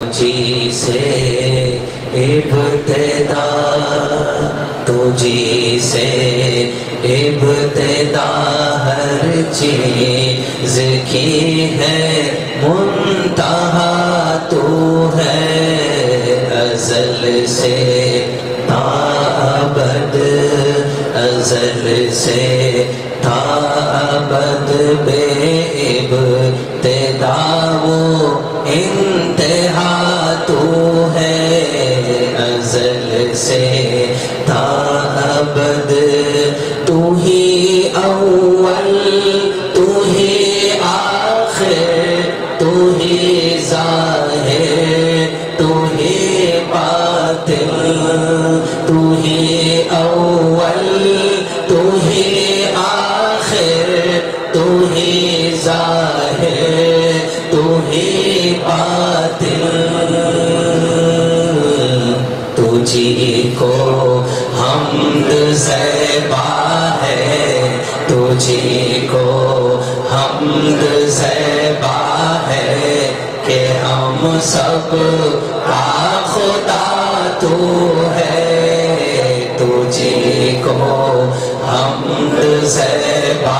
तुझी से इब्तदा, तुझी से इब्तदा, हर चीज़ की है, मुंतहा तू है, अजल से ताबद, अजल से ताबद बेब तेदावो इंतहा तू है। अजल से ताबद तू ही ही तू ही बातिल। तुझी को हमद ज़ैबा है तुझी को हमद ज़ैबा है कि हम सब का तू है। तुझी को हमद ज़ैबा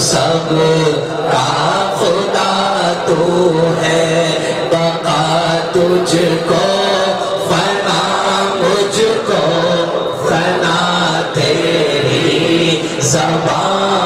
सब का खुदा तू है बका तुझको फना मुझको फना तेरी जबा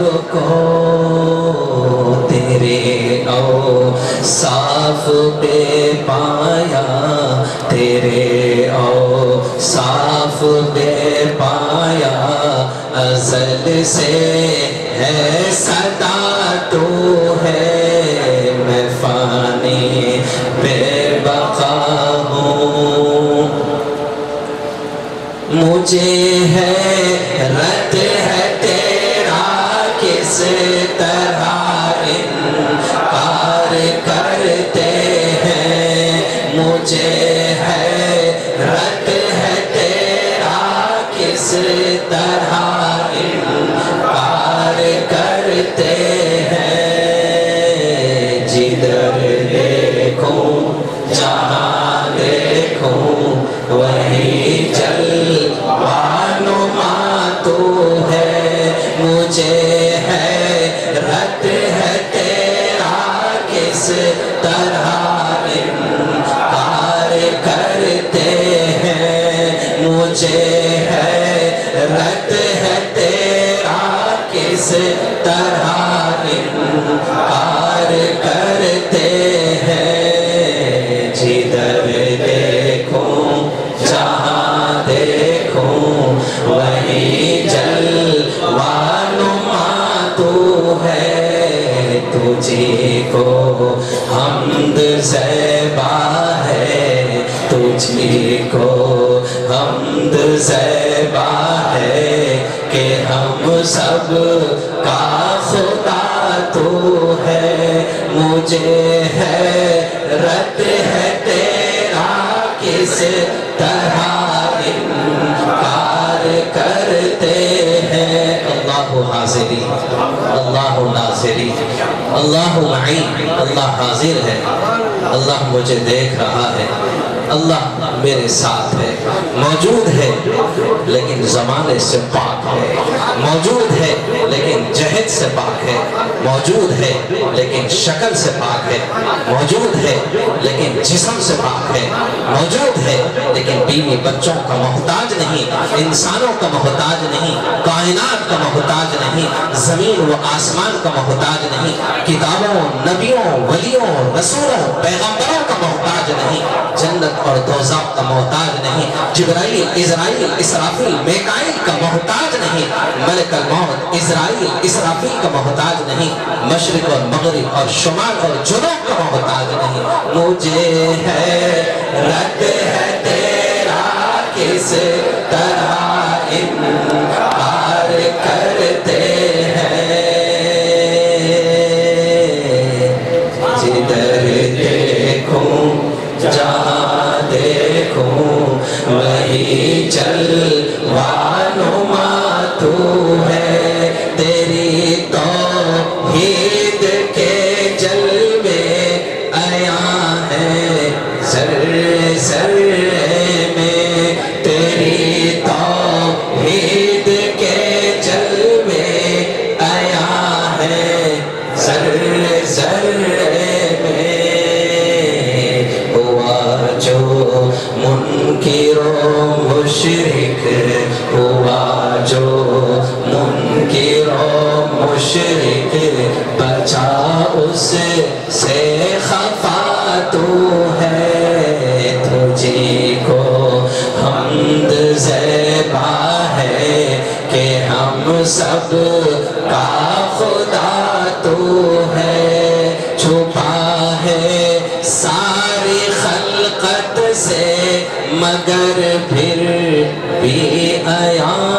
है सबको तेरे ओ साफ़ पे पाया, तेरे ओ साफ़ पे पाया, अजल से है सदा तू है, मैं फानी बेबका हूँ। मुझे मुझे किस तरह करते हैं, जिधर देखूँ, जहाँ देखूँ, वही जल वानुमा तू है। तुझी को हमद ज़ैबा है, तुझी को हमद है कि हम सब का खुदा तू है। मुझे है, रत है तेरा किस तरह इनकार कर हाजिरी, अल्लाह नाजिरी, अल्लाह मई अल्लाह हाजिर है। अल्लाह मुझे देख रहा है, अल्लाह मेरे साथ है, मौजूद है। लेकिन ज़माने से पाक है। मौजूद है, लेकिन जहद से पाक है। मौजूद है, लेकिन शक्ल से पाक है। मौजूद है, लेकिन जिसम से पाक है। मौजूद है, लेकिन बीवी बच्चों का मोहताज नहीं, इंसानों का मोहताज नहीं। कायनात का मोहताज नहीं, ज़मीन व आसमान का मोहताज नहीं, किताबों, नबियों, वलियों, रसूलों पैगम्बरों का मोहताज नहीं, जन्नत और दोजा का मोहताज नहीं, जिब्राइल, इजराइल, इसराफिल, मेकाइल का मोहताज नहीं, मलकल मौत, इजराइल, इसराफिल का मोहताज नहीं, मशरक और मगरिब और शुमाल और जुनूब का मोहताज नहीं। मुझे है रद है तेरा किस तरह इनकार जिधर देखूँ, जहाँ देखूँ, वही चल वानुमा तू हीद के में आया है। Sir sir. मुशरिक हुआ जो मुनकिरो मुशरिक बचा उस से खफा तू है। तुझी को हमद ज़ेबा है कि हम सब का खुदा तू है। छुपा है सारी खलकत से मगर फिर भी आया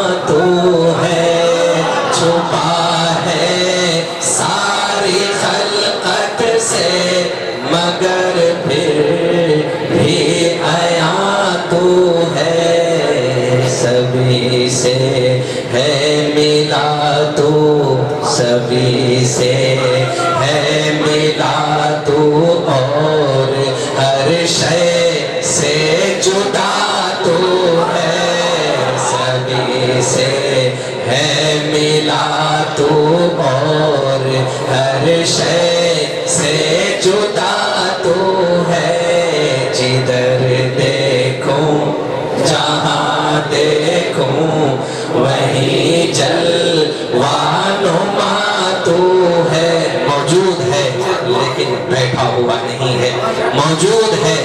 देखूँ वही जलवानुमा तू है। मौजूद है, लेकिन बैठा हुआ नहीं है। मौजूद है,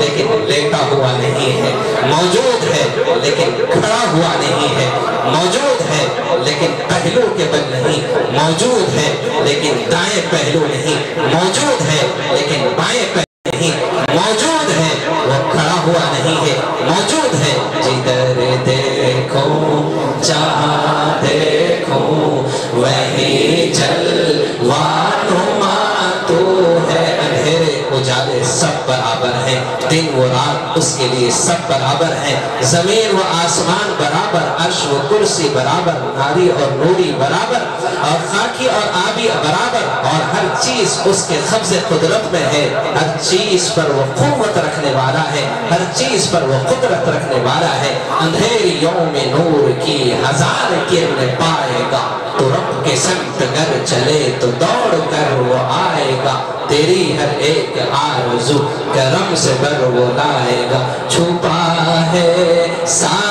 लेकिन लेटा हुआ नहीं है। मौजूद है, लेकिन खड़ा हुआ नहीं है। मौजूद है, लेकिन पहलू के बल नहीं। मौजूद है, लेकिन दाएँ पहलू नहीं। मौजूद है, लेकिन बाएँ जलवानुमा तो है अंधेरे उजाले सब बराबर हैं। दिन व रात उसके लिए सब बराबर हैं। ज़मीन व आसमान बराबर, अर्श व कुर्सी बराबर, नारी और नूरी बराबर, और खाकी और आबी बराबर, और हर चीज़ उसके कब्जे कुदरत में है। हर चीज़ पर वो कुवत रखने वाला है। हर चीज़ पर वो कुदरत रखने वाला है। अंधेरियों में नूर की हज़ार किरण पाएगा। तो रब के संत घर चले तो दौड़ कर वो आएगा। तेरी हर एक आरज़ू, करम से बर वो लाएगा। छुपा है सारी